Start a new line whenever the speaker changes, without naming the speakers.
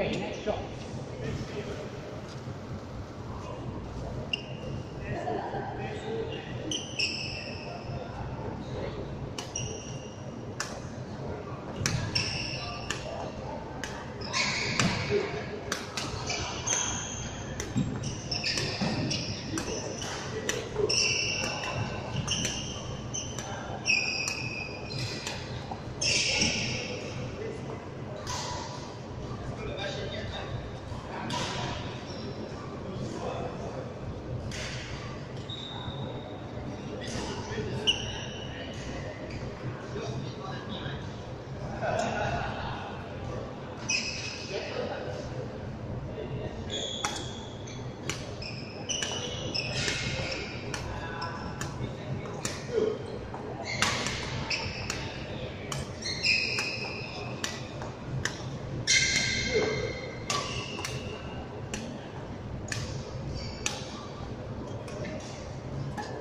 Okay, next shot.